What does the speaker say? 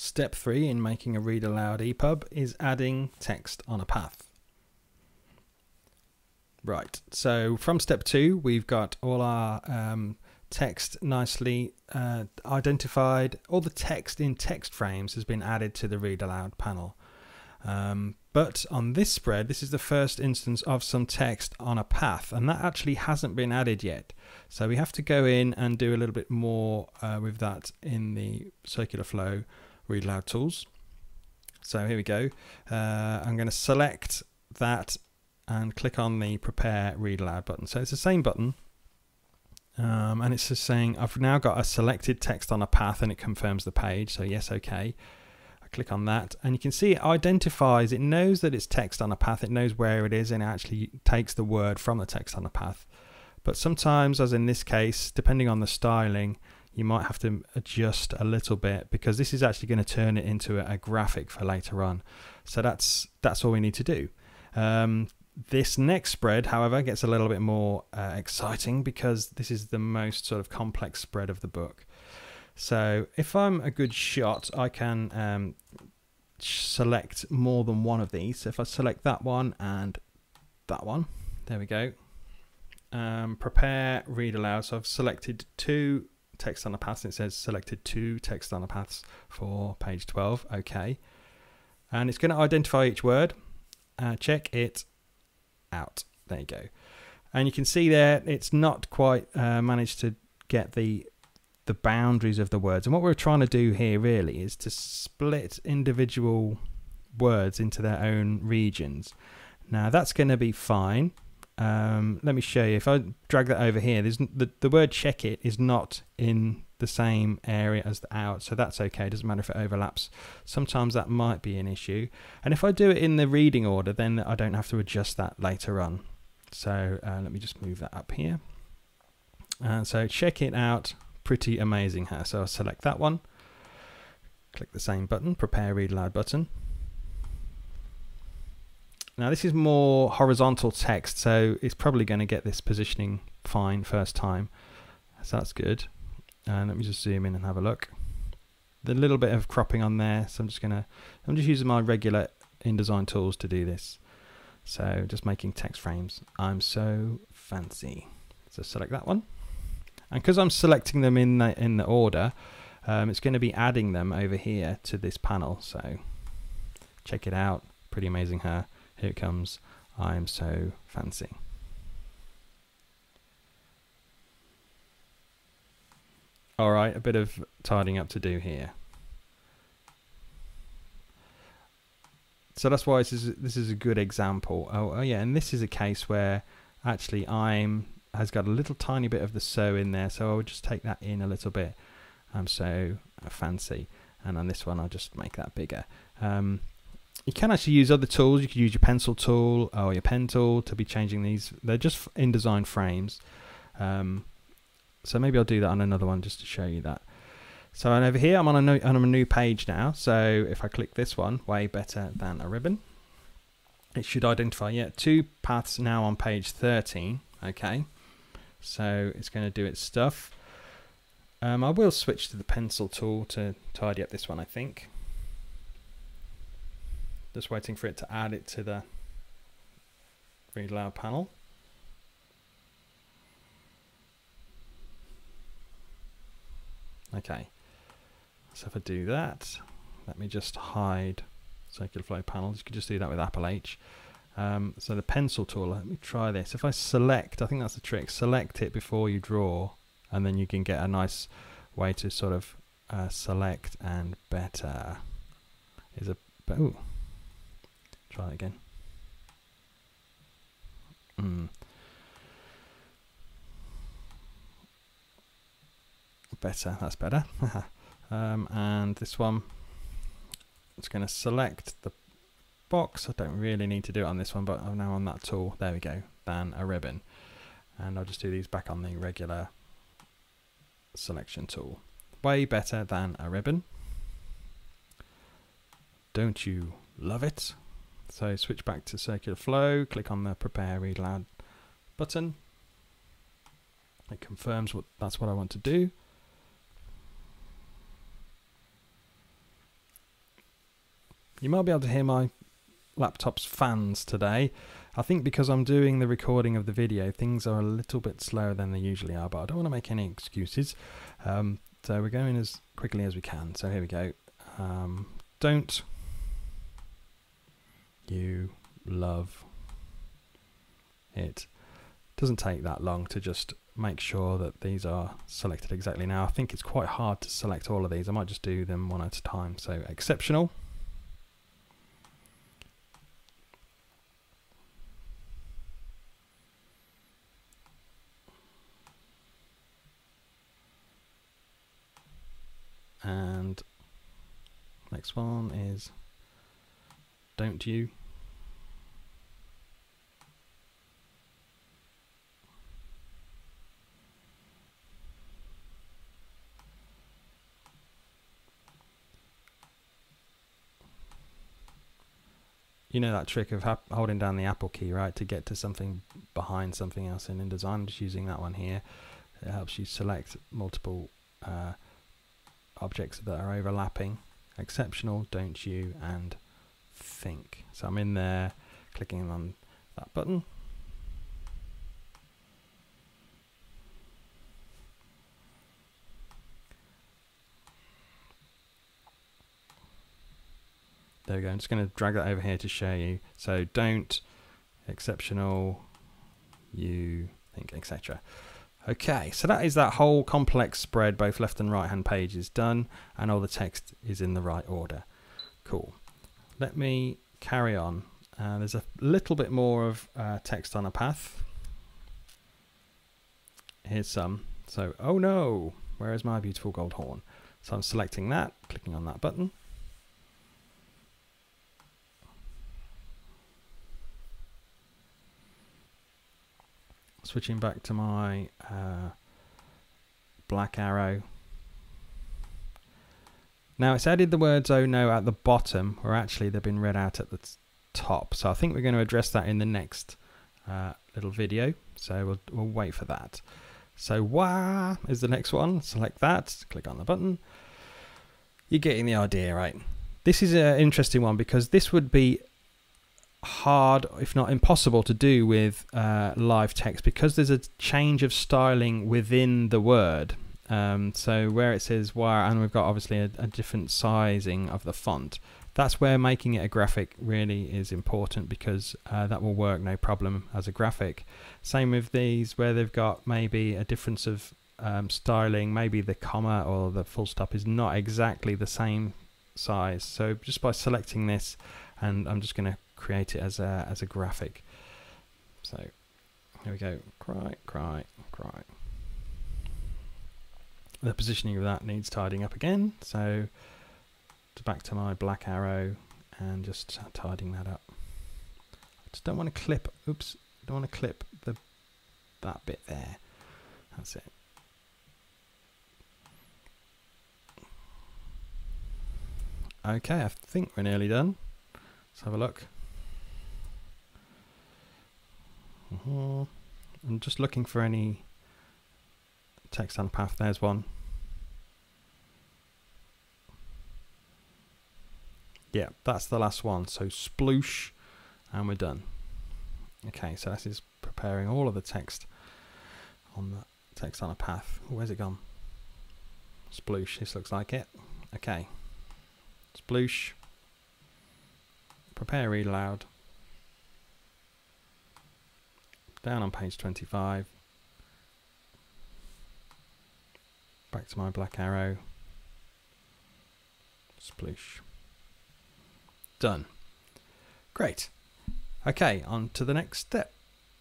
Step 3 in making a read aloud EPUB is adding text on a path. Right, so from step 2 we've got all our um, text nicely uh, identified. All the text in text frames has been added to the read aloud panel. Um, but on this spread, this is the first instance of some text on a path, and that actually hasn't been added yet. So we have to go in and do a little bit more uh, with that in the CircularFLO read aloud tools. So here we go. Uh, I'm going to select that and click on the prepare read aloud button. So it's the same button. Um, and it's just saying I've now got a selected text on a path and it confirms the page. So yes, okay. I click on that and you can see it identifies, it knows that it's text on a path, it knows where it is and it actually takes the word from the text on the path. But sometimes, as in this case, depending on the styling, you might have to adjust a little bit because this is actually going to turn it into a, graphic for later on. So that's that's all we need to do. Um, this next spread, however, gets a little bit more uh, exciting because this is the most sort of complex spread of the book. So if I'm a good shot, I can um, select more than one of these. So if I select that one and that one, there we go. Um, prepare read aloud. So I've selected two text on the path. It says selected two text on the paths for page 12. Okay. And it's going to identify each word. Uh, check it out. There you go. And you can see there it's not quite uh, managed to get the the boundaries of the words. And what we're trying to do here really is to split individual words into their own regions. Now that's going to be fine um, let me show you. If I drag that over here, there's the, the word check it is not in the same area as the out, so that's okay. Doesn't matter if it overlaps. Sometimes that might be an issue. And if I do it in the reading order, then I don't have to adjust that later on. So uh, let me just move that up here. And so check it out, pretty amazing here. So I'll select that one, click the same button, prepare read aloud button. Now this is more horizontal text, so it's probably going to get this positioning fine first time. So that's good. And let me just zoom in and have a look. The little bit of cropping on there, so I'm just gonna, I'm just using my regular InDesign tools to do this. So just making text frames. I'm so fancy. So select that one. And because I'm selecting them in the, in the order, um, it's going to be adding them over here to this panel. So check it out. Pretty amazing here. Here it comes. I'm so fancy. All right, a bit of tidying up to do here. So that's why this is this is a good example. Oh, oh yeah, and this is a case where actually I'm has got a little tiny bit of the so in there, so I would just take that in a little bit. I'm so fancy, and on this one I'll just make that bigger. Um, you can actually use other tools. You could use your pencil tool or your pen tool to be changing these. They're just InDesign frames. Um, so maybe I'll do that on another one just to show you that. So and over here, I'm on a, new, on a new page now. So if I click this one, way better than a ribbon. It should identify, yeah, two paths now on page 13. Okay, so it's going to do its stuff. Um, I will switch to the pencil tool to tidy up this one, I think. Just waiting for it to add it to the read aloud panel. Okay, so if I do that, let me just hide CircularFLO panels. You could just do that with Apple H. Um, so the pencil tool, let me try this. If I select, I think that's the trick, select it before you draw, and then you can get a nice way to sort of uh, select and better. Is a, oh, Try it again. Mm. Better, that's better. um, and this one, it's going to select the box. I don't really need to do it on this one, but I'm now on that tool. There we go, than a ribbon. And I'll just do these back on the regular selection tool. Way better than a ribbon. Don't you love it? So switch back to CircularFLO, click on the prepare read aloud button. It confirms what that's what I want to do. You might be able to hear my laptop's fans today. I think because I'm doing the recording of the video, things are a little bit slower than they usually are, but I don't want to make any excuses. Um, so we're going as quickly as we can. So here we go. Um, don't you love it? Doesn't take that long to just make sure that these are selected exactly now. I think it's quite hard to select all of these. I might just do them one at a time. So exceptional. And next one is don't you you know that trick of holding down the Apple key, right, to get to something behind something else in InDesign. I'm just using that one here. It helps you select multiple uh, objects that are overlapping. Exceptional, don't you, and think. So I'm in there, clicking on that button. There we go. I'm just going to drag that over here to show you. So don't, exceptional, you think, etc. Okay, so that is that whole complex spread, both left and right hand pages done, and all the text is in the right order. Cool. Let me carry on. Uh, there's a little bit more of uh, text on a path. Here's some. So, oh no, where is my beautiful gold horn? So I'm selecting that, clicking on that button. Switching back to my uh, black arrow. Now it's added the words oh no at the bottom, or actually they've been read out at the top. So I think we're going to address that in the next uh, little video. So we'll, we'll wait for that. So wah is the next one. Select that, click on the button. You're getting the idea, right? This is an interesting one because this would be hard, if not impossible, to do with uh, live text because there's a change of styling within the word. Um, so where it says wire, and we've got obviously a, a, different sizing of the font. That's where making it a graphic really is important because uh, that will work no problem as a graphic. Same with these where they've got maybe a difference of um, styling, maybe the comma or the full stop is not exactly the same size. So just by selecting this, and I'm just going to create it as a as a graphic. So here we go. Cry, cry, cry. The positioning of that needs tidying up again. So back to my black arrow and just tidying that up. I just don't want to clip. Oops, don't want to clip the that bit there. That's it. Okay, I think we're nearly done. Let's have a look. Uh-huh. I'm just looking for any text on path. There's one. Yeah, that's the last one. So sploosh, and we're done. Okay, so this is preparing all of the text on the text on a path. where's it gone? Sploosh, this looks like it. Okay. Sploosh. Prepare read aloud down on page 25 back to my black arrow. Sploosh. Done. Great. Okay on to the next step